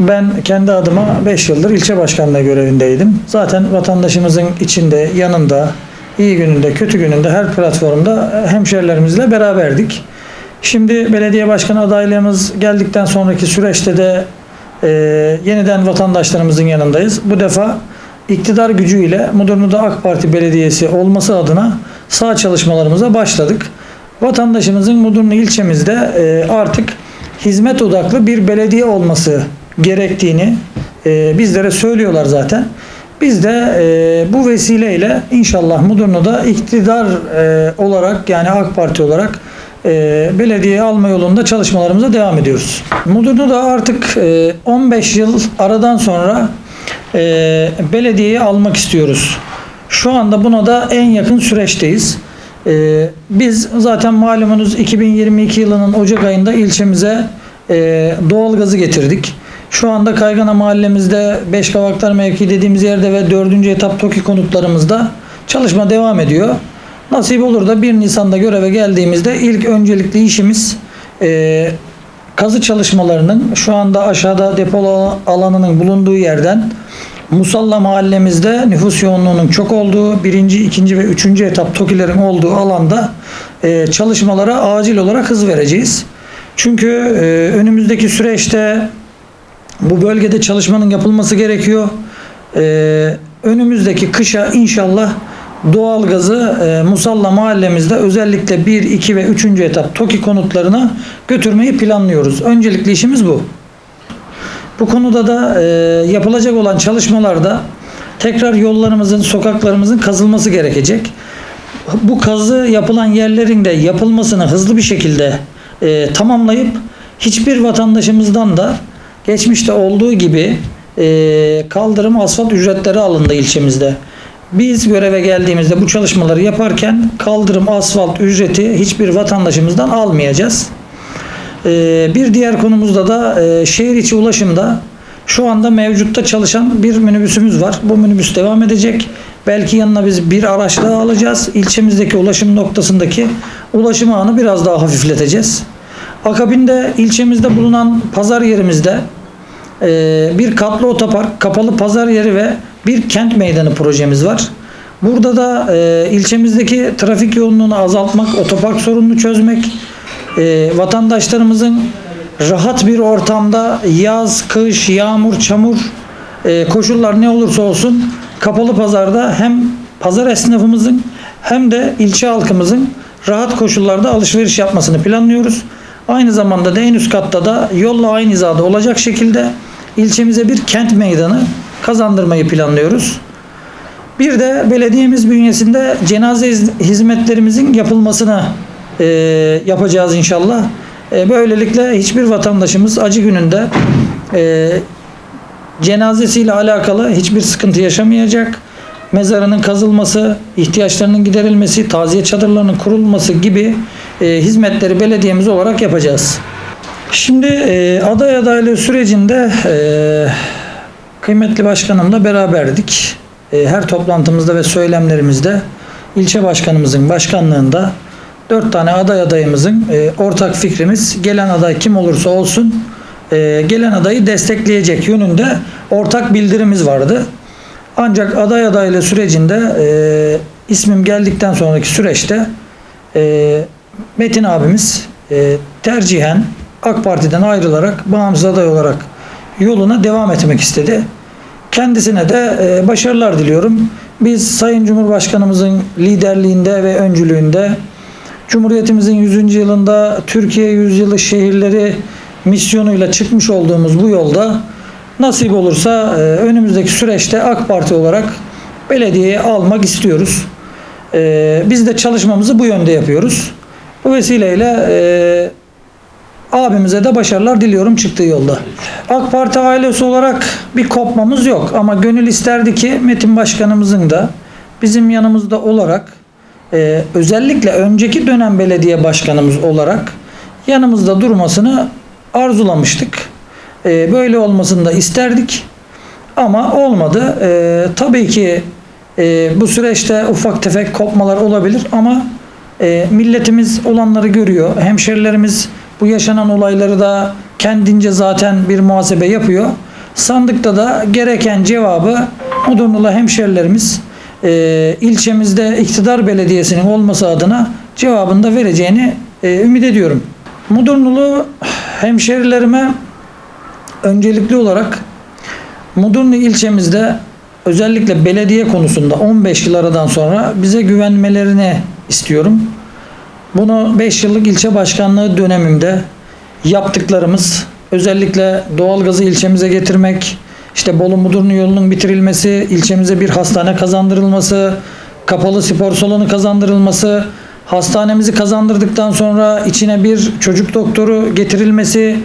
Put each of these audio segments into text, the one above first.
Ben kendi adıma 5 yıldır ilçe başkanlığı görevindeydim. Zaten vatandaşımızın içinde, yanında, iyi gününde, kötü gününde her platformda hemşerilerimizle beraberdik. Şimdi belediye başkanı adaylığımız geldikten sonraki süreçte de e, yeniden vatandaşlarımızın yanındayız. Bu defa iktidar gücüyle Mudurnu'da AK Parti Belediyesi olması adına sağ çalışmalarımıza başladık. Vatandaşımızın Mudurnu ilçemizde e, artık hizmet odaklı bir belediye olması gerektiğini e, bizlere söylüyorlar zaten. Biz de e, bu vesileyle inşallah Mudurnu'da iktidar e, olarak yani AK Parti olarak e, belediye alma yolunda çalışmalarımıza devam ediyoruz. Mudurnu'da artık e, 15 yıl aradan sonra e, belediyeyi almak istiyoruz. Şu anda buna da en yakın süreçteyiz. E, biz zaten malumunuz 2022 yılının Ocak ayında ilçemize e, doğalgazı getirdik. Şu anda Kaygana mahallemizde Beşkavaklar mevki dediğimiz yerde ve 4. etap TOKİ konutlarımızda çalışma devam ediyor. Nasip olur da 1 Nisan'da göreve geldiğimizde ilk öncelikli işimiz e, kazı çalışmalarının şu anda aşağıda depo alanının bulunduğu yerden Musalla mahallemizde nüfus yoğunluğunun çok olduğu birinci, ikinci ve üçüncü etap TOKİ'lerin olduğu alanda e, çalışmalara acil olarak hız vereceğiz. Çünkü e, önümüzdeki süreçte bu bölgede çalışmanın yapılması gerekiyor. Ee, önümüzdeki kışa inşallah doğalgazı e, Musalla mahallemizde özellikle 1, 2 ve 3. etap TOKİ konutlarına götürmeyi planlıyoruz. Öncelikli işimiz bu. Bu konuda da e, yapılacak olan çalışmalarda tekrar yollarımızın, sokaklarımızın kazılması gerekecek. Bu kazı yapılan yerlerin de yapılmasını hızlı bir şekilde e, tamamlayıp hiçbir vatandaşımızdan da geçmişte olduğu gibi e, kaldırım asfalt ücretleri alındı ilçemizde. Biz göreve geldiğimizde bu çalışmaları yaparken kaldırım asfalt ücreti hiçbir vatandaşımızdan almayacağız. E, bir diğer konumuzda da e, şehir içi ulaşımda şu anda mevcutta çalışan bir minibüsümüz var. Bu minibüs devam edecek. Belki yanına biz bir araç daha alacağız. İlçemizdeki ulaşım noktasındaki ulaşım ağını biraz daha hafifleteceğiz. Akabinde ilçemizde bulunan pazar yerimizde bir katlı otopark, kapalı pazar yeri ve bir kent meydanı projemiz var. Burada da e, ilçemizdeki trafik yoğunluğunu azaltmak, otopark sorununu çözmek, e, vatandaşlarımızın rahat bir ortamda yaz, kış, yağmur, çamur e, koşullar ne olursa olsun kapalı pazarda hem pazar esnafımızın hem de ilçe halkımızın rahat koşullarda alışveriş yapmasını planlıyoruz. Aynı zamanda da en üst katta da yolla aynı hizada olacak şekilde ilçemize bir kent meydanı kazandırmayı planlıyoruz. Bir de belediyemiz bünyesinde cenaze hizmetlerimizin yapılmasını e, yapacağız inşallah. E, böylelikle hiçbir vatandaşımız acı gününde e, cenazesiyle alakalı hiçbir sıkıntı yaşamayacak. Mezarının kazılması, ihtiyaçlarının giderilmesi, taziye çadırlarının kurulması gibi e, hizmetleri belediyemiz olarak yapacağız. Şimdi e, aday adaylığı sürecinde e, kıymetli başkanımla beraberdik. E, her toplantımızda ve söylemlerimizde ilçe başkanımızın başkanlığında dört tane aday adayımızın e, ortak fikrimiz gelen aday kim olursa olsun e, gelen adayı destekleyecek yönünde ortak bildirimiz vardı. Ancak aday adaylığı sürecinde e, ismim geldikten sonraki süreçte e, Metin abimiz e, tercihen AK Parti'den ayrılarak bağımsız aday olarak yoluna devam etmek istedi. Kendisine de e, başarılar diliyorum. Biz Sayın Cumhurbaşkanımızın liderliğinde ve öncülüğünde Cumhuriyetimizin 100. yılında Türkiye Yüzyılı Şehirleri misyonuyla çıkmış olduğumuz bu yolda nasip olursa e, önümüzdeki süreçte AK Parti olarak belediyeyi almak istiyoruz. E, biz de çalışmamızı bu yönde yapıyoruz. Bu vesileyle abimize de başarılar diliyorum çıktığı yolda. AK Parti ailesi olarak bir kopmamız yok ama gönül isterdi ki Metin Başkanımızın da bizim yanımızda olarak e, özellikle önceki dönem belediye başkanımız olarak yanımızda durmasını arzulamıştık. E, böyle olmasını da isterdik ama olmadı. E, tabii ki e, bu süreçte ufak tefek kopmalar olabilir ama e, milletimiz olanları görüyor. Hemşerilerimiz bu yaşanan olayları da kendince zaten bir muhasebe yapıyor. Sandıkta da gereken cevabı Mudurnu'la hemşerilerimiz e, ilçemizde iktidar belediyesinin olması adına cevabını da vereceğini e, ümit ediyorum. Mudurnulu hemşerilerime öncelikli olarak Mudurnu ilçemizde özellikle belediye konusunda 15 yıl aradan sonra bize güvenmelerini istiyorum. Bunu 5 yıllık ilçe başkanlığı dönemimde yaptıklarımız özellikle doğalgazı ilçemize getirmek, işte Bolu Mudurnu yolunun bitirilmesi, ilçemize bir hastane kazandırılması, kapalı spor salonu kazandırılması, hastanemizi kazandırdıktan sonra içine bir çocuk doktoru getirilmesi,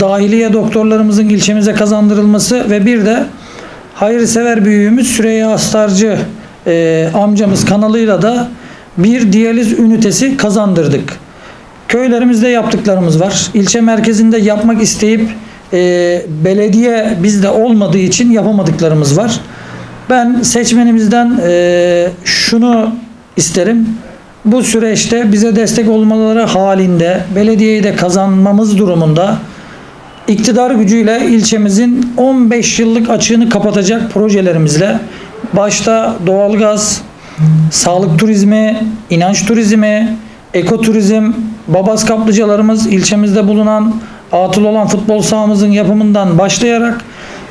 dahiliye doktorlarımızın ilçemize kazandırılması ve bir de hayırsever büyüğümüz Süreyya Astarcı e, amcamız kanalıyla da bir diyaliz ünitesi kazandırdık. Köylerimizde yaptıklarımız var. İlçe merkezinde yapmak isteyip e, belediye bizde olmadığı için yapamadıklarımız var. Ben seçmenimizden e, şunu isterim. Bu süreçte bize destek olmaları halinde belediyeyi de kazanmamız durumunda iktidar gücüyle ilçemizin 15 yıllık açığını kapatacak projelerimizle başta doğalgaz, sağlık turizmi, inanç turizmi, ekoturizm, babaz kaplıcalarımız ilçemizde bulunan atıl olan futbol sahamızın yapımından başlayarak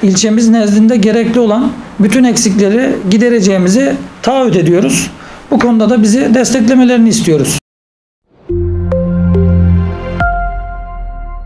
ilçemiz nezdinde gerekli olan bütün eksikleri gidereceğimizi taahhüt ediyoruz. Bu konuda da bizi desteklemelerini istiyoruz.